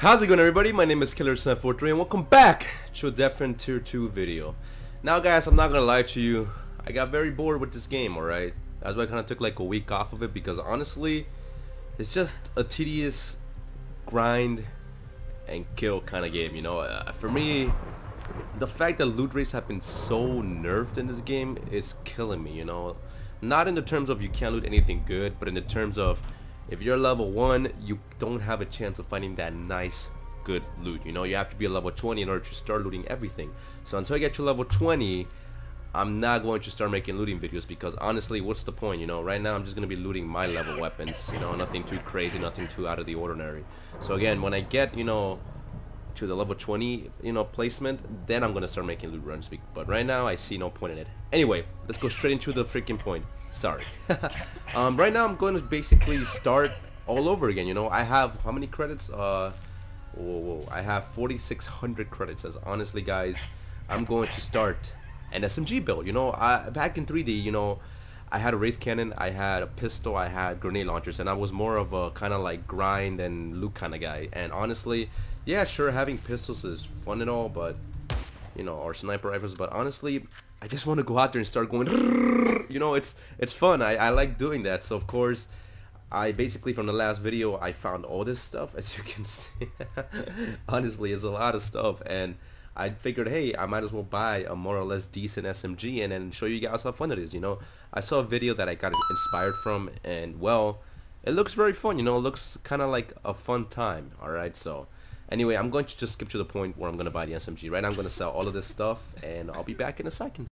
How's it going everybody? My name is Killer743 and welcome back to Dead Frontier 2 video. Now guys, I'm not gonna lie to you, I got very bored with this game, alright? That's why I kinda took like a week off of it because honestly, it's just a tedious grind and kill kind of game, you know? Uh, for me, the fact that loot rates have been so nerfed in this game is killing me, you know? Not in the terms of you can't loot anything good, but in the terms of if you're level 1, you don't have a chance of finding that nice, good loot. You know, you have to be a level 20 in order to start looting everything. So until I get to level 20, I'm not going to start making looting videos because honestly, what's the point? You know, right now I'm just going to be looting my level weapons. You know, nothing too crazy, nothing too out of the ordinary. So again, when I get, you know, to the level 20, you know, placement, then I'm to start making loot runs. But right now, I see no point in it. Anyway, let's go straight into the freaking point. Sorry. um, right now, I'm going to basically start all over again. You know, I have how many credits? Uh, whoa, whoa, I have 4,600 credits. As honestly, guys, I'm going to start an SMG build. You know, I, back in 3D, you know, I had a Wraith Cannon, I had a pistol, I had grenade launchers, and I was more of a kind of like grind and loot kind of guy. And honestly, yeah, sure, having pistols is fun and all, but, you know, or sniper rifles, but honestly, I just want to go out there and start going, you know, it's it's fun. I, I like doing that. So, of course, I basically, from the last video, I found all this stuff, as you can see. honestly, it's a lot of stuff, and I figured, hey, I might as well buy a more or less decent SMG and then show you guys how fun it is, you know. I saw a video that I got inspired from, and, well, it looks very fun, you know. It looks kind of like a fun time, alright, so... Anyway, I'm going to just skip to the point where I'm going to buy the SMG. Right now I'm going to sell all of this stuff and I'll be back in a second.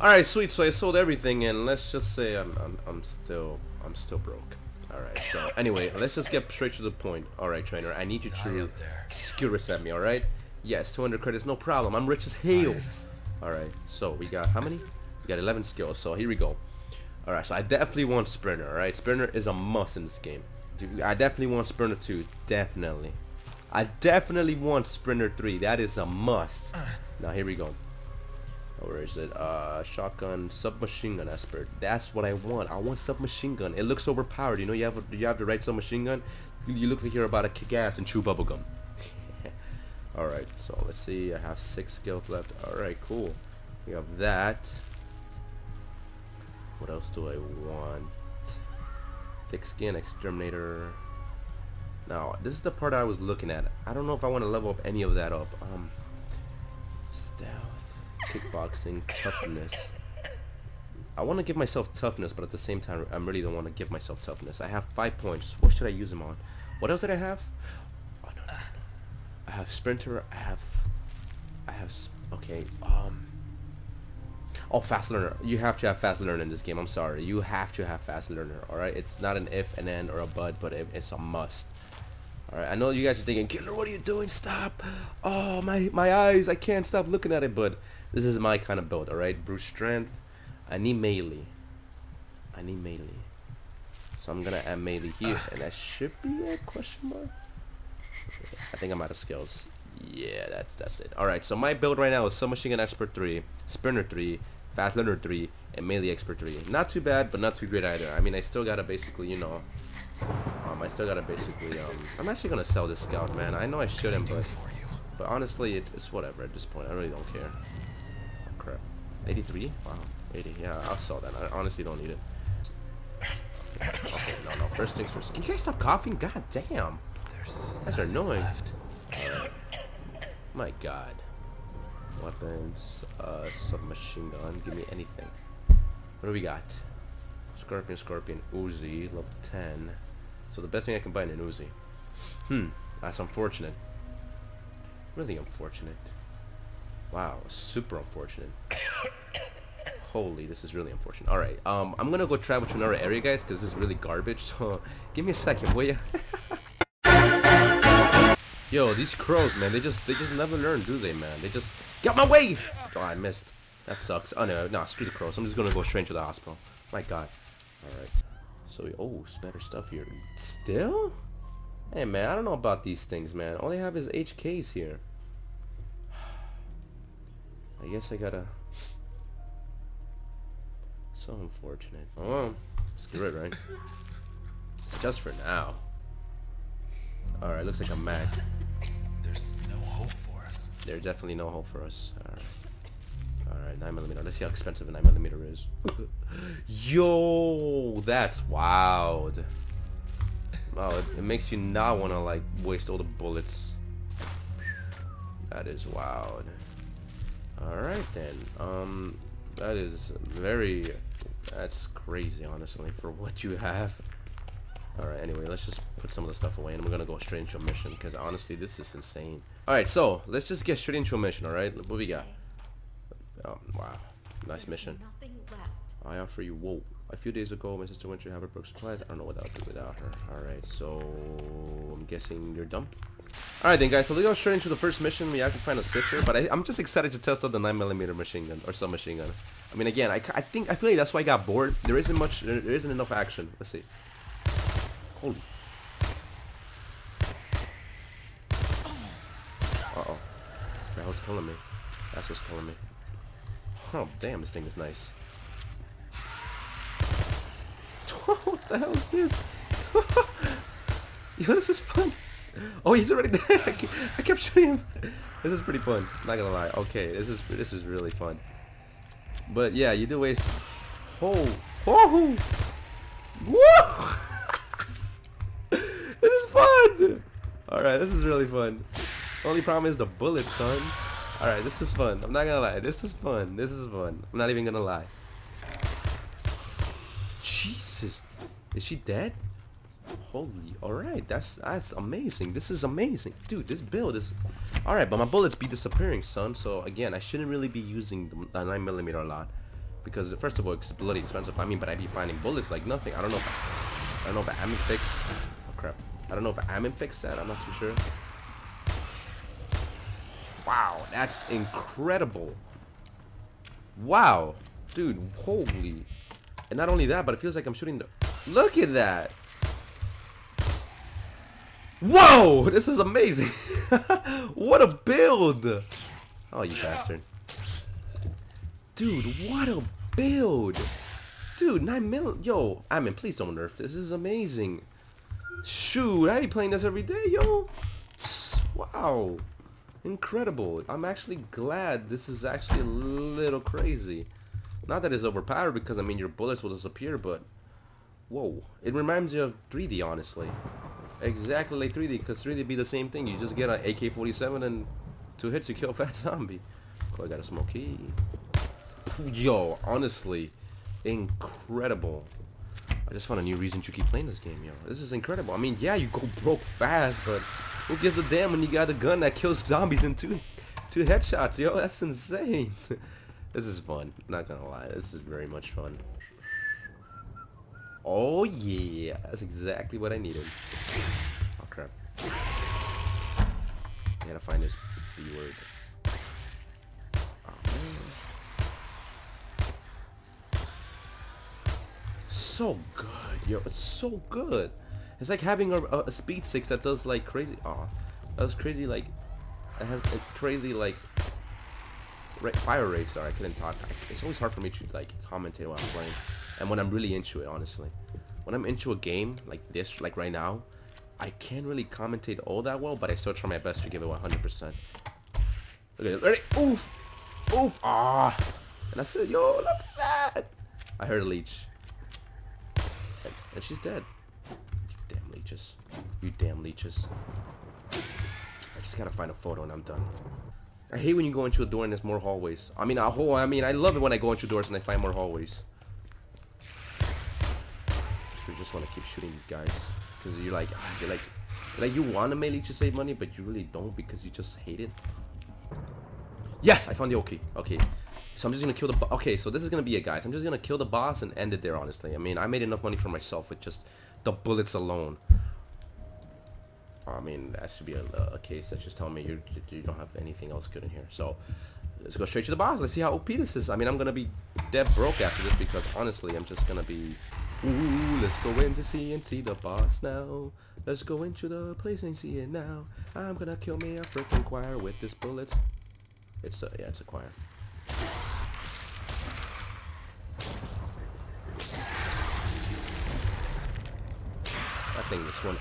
Alright, sweet. So I sold everything and let's just say I'm, I'm, I'm still I'm still broke. Alright, so anyway, let's just get straight to the point. Alright, trainer, I need you to skill at me, alright? Yes, 200 credits, no problem. I'm rich as hell. Alright, so we got how many? We got 11 skills, so here we go. Alright, so I definitely want Sprinter, alright? Sprinter is a must in this game. I definitely want Sprinter 2. Definitely. I definitely want Sprinter 3. That is a must. Now here we go. Oh, where is it? Uh, shotgun, submachine gun expert. That's what I want. I want submachine gun. It looks overpowered. You know, you have a, you have the right submachine gun. You, you look like you're about to kick ass and chew bubblegum. Alright, so let's see. I have six skills left. Alright, cool. We have that. What else do I want? Thick skin, exterminator. Now, this is the part I was looking at. I don't know if I want to level up any of that up. Um, stealth, kickboxing, toughness. I want to give myself toughness, but at the same time, I really don't want to give myself toughness. I have five points. What should I use them on? What else did I have? Oh, no, no, no. I have sprinter. I have, I have, okay, um, Oh, fast learner. You have to have fast learner in this game. I'm sorry. You have to have fast learner. All right. It's not an if, an end, or a but, but it's a must. All right. I know you guys are thinking, Killer, what are you doing? Stop. Oh, my my eyes. I can't stop looking at it. But this is my kind of build. All right. Brute strength. I need melee. I need melee. So I'm gonna add melee here, and that should be a question mark. I think I'm out of skills. Yeah, that's that's it. All right. So my build right now is submachine gun expert three, sprinter three, Fast Learner 3, and Melee Expert 3. Not too bad, but not too great either. I mean, I still gotta basically, you know, um, I still gotta basically, um, I'm actually gonna sell this scout, man. I know I shouldn't, but, but honestly, it's, it's whatever at this point. I really don't care. Oh, crap. 83? Wow. 80. Yeah, I'll sell that. I honestly don't need it. Okay, no, no. First things first. Can you guys stop coughing? God damn. That's annoying. My God weapons, uh, submachine gun, give me anything. What do we got? Scorpion, Scorpion, Uzi, level 10. So the best thing I can buy is an Uzi. Hmm, that's unfortunate. Really unfortunate. Wow, super unfortunate. Holy, this is really unfortunate. Alright, um, I'm gonna go travel to another area, guys, because this is really garbage, so give me a second, will ya? Yo, these crows, man, they just they just never learn, do they, man? They just get my way. Oh, I missed. That sucks. Oh no, nah, screw the crows. I'm just gonna go straight to the hospital. My God. All right. So, oh, better stuff here. Still? Hey, man, I don't know about these things, man. All they have is HKs here. I guess I gotta. So unfortunate. Oh, screw it, right? Just for now. Alright, looks like a Mac. Hope for us. There's definitely no hope for us. Alright. Alright, 9mm. Let's see how expensive a 9mm is. Yo, that's wild. Wow, it, it makes you not want to like waste all the bullets. That is wild. Alright then. Um, that is very... That's crazy, honestly, for what you have. Alright, anyway, let's just put some of the stuff away and we're gonna go straight into a mission because honestly, this is insane. Alright, so let's just get straight into a mission, alright? What we got? Oh, wow. Nice mission. Left. Oh, I offer you, whoa. A few days ago, my sister went to have her broke supplies. I don't know what I'll do without her. Alright, so I'm guessing you're done? Alright then guys, so let's go straight into the first mission. We have to find a sister, but I, am just excited to test out the 9mm machine gun, or submachine gun. I mean, again, I, I think, I feel like that's why I got bored. There isn't much, there isn't enough action. Let's see. Holy. Uh-oh. That was killing me. That's what's killing me. Oh, damn, this thing is nice. what the hell is this? Yo, this is fun. Oh, he's already dead. I kept shooting him. This is pretty fun. Not gonna lie. Okay, this is this is really fun. But yeah, you do waste. Oh, oh, whoa! Alright, this is really fun. Only problem is the bullets, son. Alright, this is fun. I'm not gonna lie. This is fun. This is fun. I'm not even gonna lie. Jesus. Is she dead? Holy, alright, that's that's amazing. This is amazing. Dude, this build is... Alright, but my bullets be disappearing, son. So, again, I shouldn't really be using the 9mm a lot. Because, first of all, it's bloody expensive. I mean, but I'd be finding bullets like nothing. I don't know if... I don't know if I'm fixed. Oh, crap. I don't know if Ammon fixed that. I'm not too sure. Wow, that's incredible. Wow. Dude, holy. And not only that, but it feels like I'm shooting the... Look at that. Whoa! This is amazing. what a build. Oh, you bastard. Dude, what a build. Dude, 9 mil... Yo, I mean, please don't nerf this. This is amazing. Shoot, I be playing this every day, yo. Wow. Incredible. I'm actually glad this is actually a little crazy. Not that it's overpowered because, I mean, your bullets will disappear, but... Whoa. It reminds you of 3D, honestly. Exactly like 3D, because 3D be the same thing. You just get an AK-47 and two hits, you kill a fat zombie. Oh, I got a smoky. Yo, honestly, incredible. I just found a new reason to keep playing this game, yo. This is incredible. I mean, yeah, you go broke fast, but who gives a damn when you got a gun that kills zombies in two, two headshots, yo? That's insane. this is fun. Not gonna lie, this is very much fun. Oh yeah, that's exactly what I needed. Oh crap. I gotta find this B word. So good, yo. It's so good. It's like having a, a, speed six that does like crazy. Oh, that was crazy like. It has a crazy like. fire rate. Sorry, I couldn't talk. it's always hard for me to like commentate while I'm playing, and when I'm really into it, honestly. When I'm into a game like this, like right now, I can't really commentate all that well, but I still try my best to give it 100%. Look at it. Ready? Oof! Oof! Ah! And I said, yo, look at that! I heard a leech. And she's dead. You damn leeches. You damn leeches. I just gotta find a photo and I'm done. I hate when you go into a door and there's more hallways. I mean, a whole. I mean, I love it when I go into doors and I find more hallways. You just want to keep shooting these guys because you're like, ah, you're like, like you want to melee to save money, but you really don't because you just hate it. Yes, I found the okay. Okay, so I'm just gonna kill the okay, so this is gonna be it guys. I'm just gonna kill the boss and end it there honestly. I mean I made enough money for myself with just the bullets alone. I mean that should be a, a case that's just telling me you, you don't have anything else good in here. So let's go straight to the boss. Let's see how OP this is. I mean I'm gonna be dead broke after this because honestly I'm just gonna be Ooh, let's go in to see and see the boss now. Let's go into the place and see it now. I'm gonna kill me a freaking choir with this bullet. It's a yeah, it's a choir. Thing just went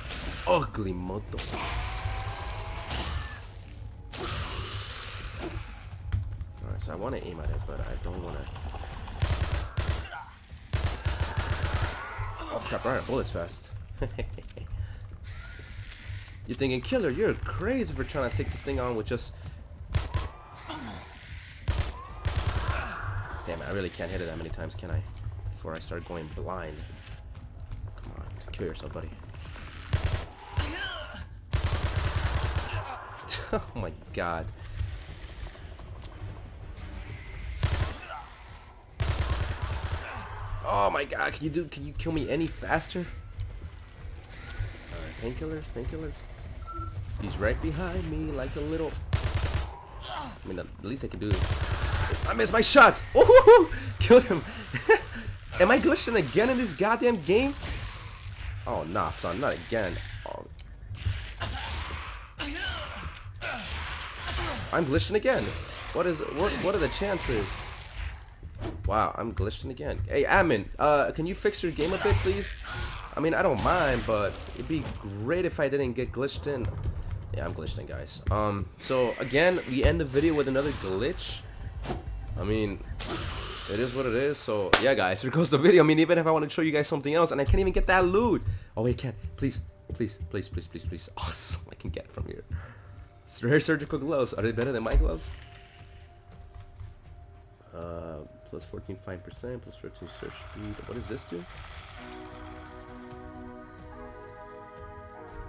ugly mother. Alright, so I want to aim at it, but I don't want to. Oh crap, alright, bullets fast. You're thinking, killer, you're crazy for trying to take this thing on with just... Damn it, I really can't hit it that many times, can I? Before I start going blind. Come on, kill yourself, buddy. oh my god. Oh my god, can you do can you kill me any faster? Alright, painkillers, painkillers. He's right behind me like a little I mean the least I can do is I missed my shots! Ooh, killed him! Am I glitching again in this goddamn game? Oh nah son, not again. Oh. I'm glitching again. What is what what are the chances? Wow, I'm glitching again. Hey, admin, uh, can you fix your game a bit, please? I mean, I don't mind, but it'd be great if I didn't get glitched in. Yeah, I'm glitched in, guys. Um, so, again, we end the video with another glitch. I mean, it is what it is. So, yeah, guys, here goes the video. I mean, even if I want to show you guys something else, and I can't even get that loot. Oh, wait, can't. Please, please, please, please, please, please. Awesome, I can get from here. Rare surgical gloves. Are they better than my gloves? Uh, plus 14 5%, plus 14 search speed. What does this do?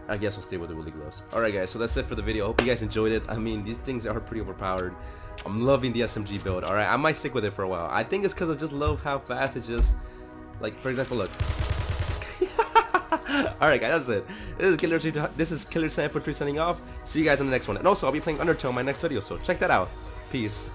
I guess we'll stay with the woolly gloves. Alright guys, so that's it for the video. Hope you guys enjoyed it. I mean, these things are pretty overpowered. I'm loving the SMG build. Alright, I might stick with it for a while. I think it's because I just love how fast it just... Like, for example, look. Alright guys, that's it. This is Killer this is Killer 3 signing off. See you guys in the next one. And also, I'll be playing Undertale in my next video, so check that out. Peace.